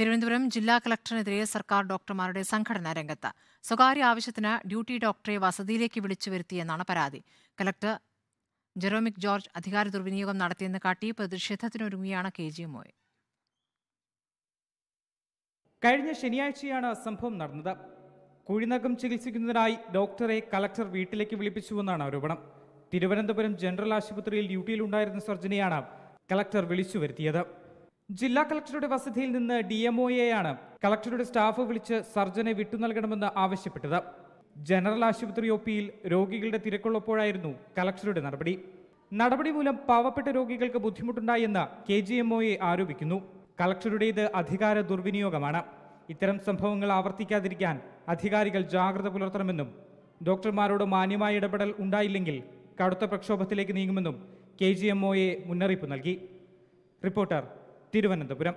തിരുവനന്തപുരം ജില്ലാ കളക്ടറിനെതിരെ സർക്കാർ ഡോക്ടർമാരുടെ സംഘടനാ രംഗത്ത് സ്വകാര്യ ആവശ്യത്തിന് ഡ്യൂട്ടി ഡോക്ടറെ വസതിയിലേക്ക് വിളിച്ചു വരുത്തിയെന്നാണ് പരാതി. കളക്ടർ ജെറോമിക് ജോർജ് അധികാര ദുർവിനിയോഗം നടത്തിയെന്ന് കാട്ടി പ്രതിഷേധത്തിനൊരുങ്ങിയാണ് കെ. ജി. മോയ് കഴിഞ്ഞ ശനിയാഴ്ചയാണ് സംഭവം നടന്നത്. കുഴിനകം ചികിത്സിക്കുന്നതിനായി ഡോക്ടറെ കലക്ടർ വീട്ടിലേക്ക് വിളിപ്പിച്ചുവെന്നാണ് ആരോപണം. തിരുവനന്തപുരം ജനറൽ ആശുപത്രിയിൽ ഡ്യൂട്ടിയിലുണ്ടായിരുന്ന സർജനെയാണ് കലക്ടർ വിളിച്ചു വരുത്തിയത്. ജില്ലാ കളക്ടറുടെ വസതിയിൽ നിന്ന് ഡി എംഒയെയാണ് കളക്ടറുടെ സ്റ്റാഫ് വിളിച്ച് സർജനെ വിട്ടു നൽകണമെന്ന് ആവശ്യപ്പെട്ടത്. ജനറൽ ആശുപത്രി ഒ പിയിൽ രോഗികളുടെ തിരക്കുള്ളപ്പോഴായിരുന്നു കളക്ടറുടെ നടപടി. നടപടി മൂലം പാവപ്പെട്ട രോഗികൾക്ക് ബുദ്ധിമുട്ടുണ്ടായെന്ന് കെ ജി എം ആരോപിക്കുന്നു. കളക്ടറുടേത് അധികാര ദുർവിനിയോഗമാണ്. ഇത്തരം സംഭവങ്ങൾ ആവർത്തിക്കാതിരിക്കാൻ അധികാരികൾ ജാഗ്രത പുലർത്തണമെന്നും ഡോക്ടർമാരോട് മാന്യമായ ഇടപെടൽ ഉണ്ടായില്ലെങ്കിൽ കടുത്ത പ്രക്ഷോഭത്തിലേക്ക് നീങ്ങുമെന്നും കെ ജി മുന്നറിയിപ്പ് നൽകി. റിപ്പോർട്ടർ തിരുവനന്തപുരം.